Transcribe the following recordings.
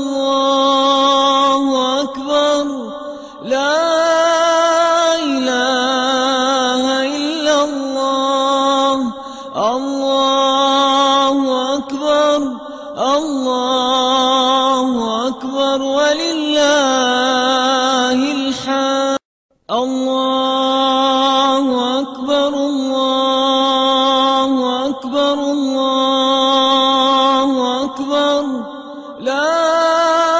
الله لا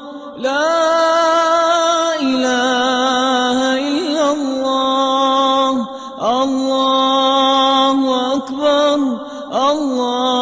لا إله إلا الله. الله أكبر. الله